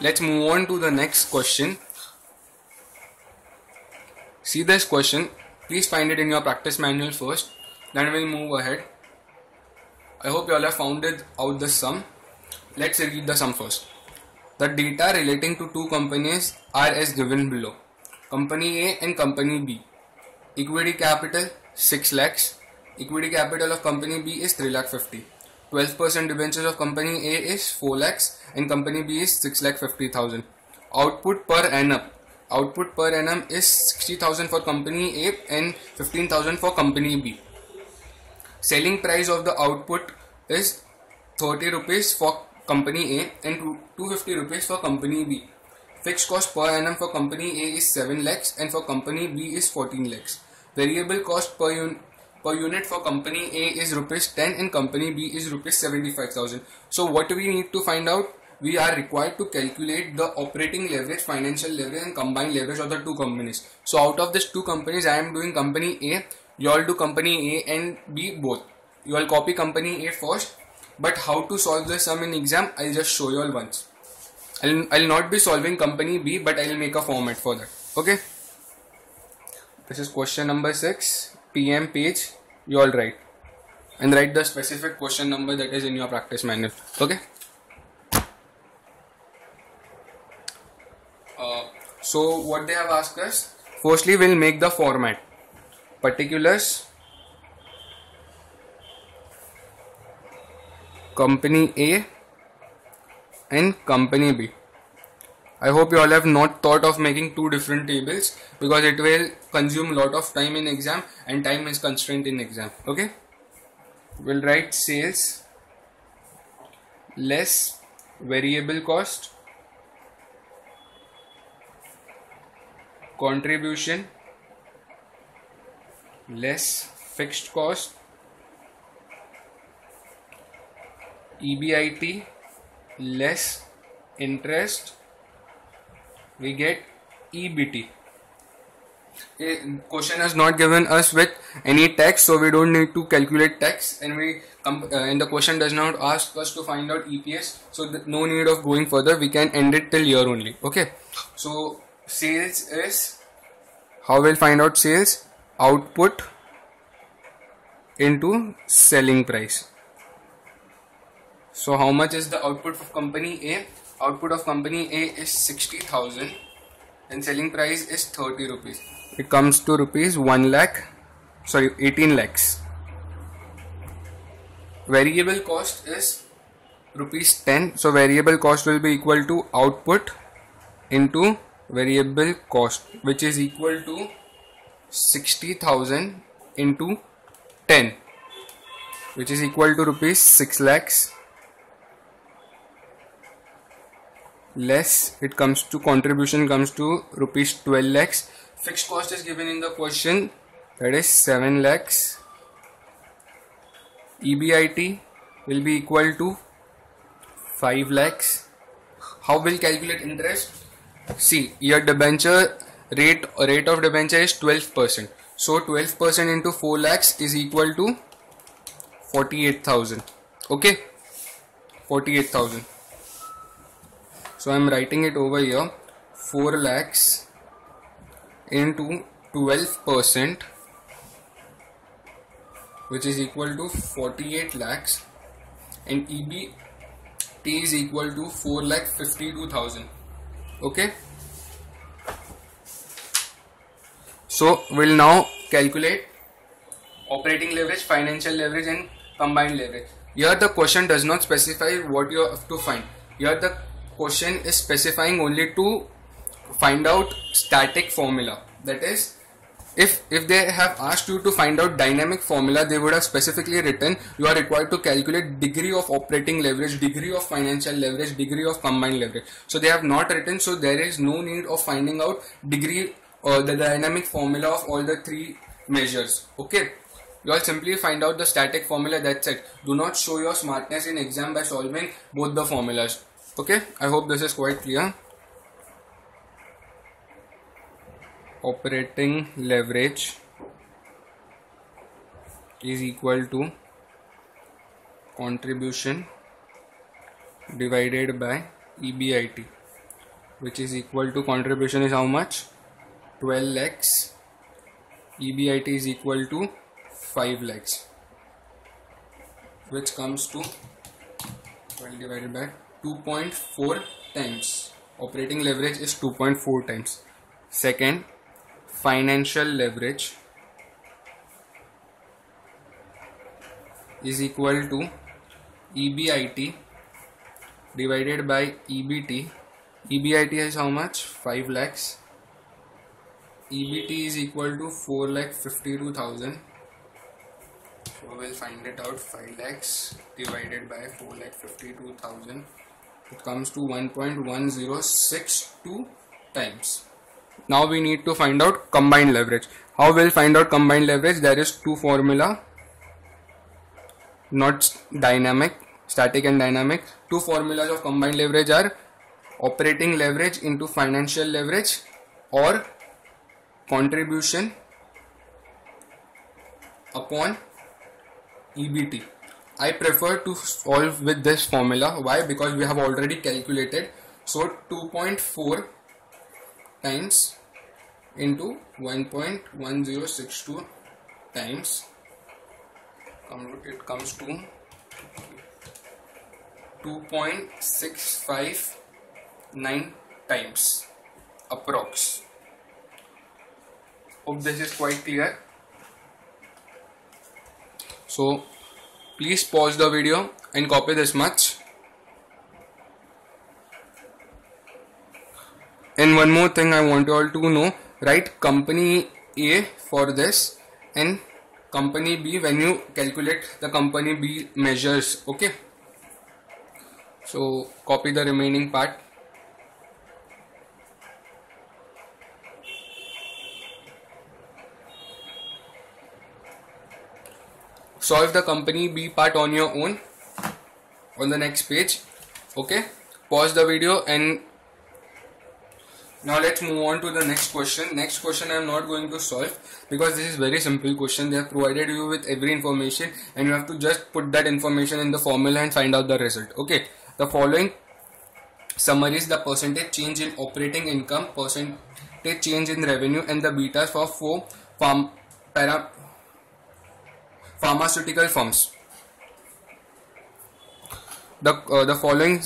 let's move on to the next question. See this question. Please find it in your practice manual first then we'll move ahead. I hope you all have found it out the sum. Let's read the sum first. The data relating to two companies are as given below. Company a and company b. Equity capital 6 lakhs. Equity capital of company b is 3 lakh 50 12% debentures of company A is 4 lakhs and company B is 6 lakh 50,000. Output per annum. Output per annum is 60,000 for company A and 15,000 for company B. Selling price of the output is 30 rupees for company A and 250 rupees for company B. Fixed cost per annum for company A is 7 lakhs and for company B is 14 lakhs. Variable cost per unit per unit for company A is rupees 10 and company B is rupees 75,000. So what we need to find out? We are required to calculate the operating leverage, financial leverage and combined leverage of the two companies. So out of these two companies, I am doing company A. You all do company A and B both. You all copy company A first. But how to solve the sum in exam? I'll just show you all once. I'll, I'll not be solving company B, but I'll make a format for that. Okay. This is question number 6 PM page, you all write and write the specific question number that is in your practice manual. Okay. Uh, so what they have asked us, firstly we'll make the format. Particulars, company A and company B. I hope you all have not thought of making two different tables because it will consume a lot of time in exam and time is constraint in exam. Okay. We'll write sales less variable cost contribution less fixed cost EBIT less interest we get EBT. question has not given us with any tax, so we don't need to calculate tax, and we uh, and the question does not ask us to find out EPS, so no need of going further. We can end it till here only. Okay, so sales is how we'll find out sales output into selling price. So how much is the output of company A? Output of company A is 60,000 and selling price is 30 rupees. It comes to rupees 1 lakh, sorry 18 lakhs. Variable cost is rupees 10. So variable cost will be equal to output into variable cost which is equal to 60,000 into 10 which is equal to rupees 6 lakhs less it comes to contribution comes to rupees 12 lakhs. Fixed cost is given in the question that is 7 lakhs. EBIT will be equal to 5 lakhs. How will calculate interest? See your debenture rate rate of debenture is 12% so 12% into 4 lakhs is equal to 48000 okay? 48000 so I'm writing it over here. 4 lakhs into 12 percent which is equal to 48 lakhs. And EB T is equal to 4 lakh 52,000 okay? So we'll now calculate operating leverage financial leverage and combined leverage. Here the question does not specify what you have to find. Here the question is specifying only to find out static formula. That is if if they have asked you to find out dynamic formula they would have specifically written you are required to calculate degree of operating leverage degree of financial leverage degree of combined leverage. So they have not written so there is no need of finding out degree or the dynamic formula of all the three measures. Okay? You all simply find out the static formula that's it. Do not show your smartness in exam by solving both the formulas okay i hope this is quite clear. Operating leverage is equal to contribution divided by EBIT which is equal to contribution is how much? 12 lakhs. EBIT is equal to 5 lakhs which comes to 12 divided by 2.4 times. Operating leverage is 2.4 times. Second financial leverage is equal to EBIT divided by EBT EBIT is how much? 5 lakhs. EBT is equal to 4 lakh 52,000 so we'll find it out. 5 lakhs divided by 4 lakh 52,000 it comes to 1.1062 times. Now we need to find out combined leverage. How we'll find out combined leverage? There is two formula. Not dynamic static and dynamic. Two formulas of combined leverage are operating leverage into financial leverage or contribution upon EBT. I prefer to solve with this formula. Why? Because we have already calculated. So 2.4 times into 1.1062 times it comes to 2.659 times approx hope this is quite clear so please pause the video and copy this much. And one more thing I want you all to know write company A for this and company B when you calculate the company B measures okay? So copy the remaining part solve the company B part on your own on the next page. Okay? Pause the video and now let's move on to the next question. Next question I am not going to solve because this is very simple question. They have provided you with every information and you have to just put that information in the formula and find out the result. Okay? The following summaries the percentage change in operating income percentage change in revenue and the betas for four farm para pharmaceutical firms. The, uh, the following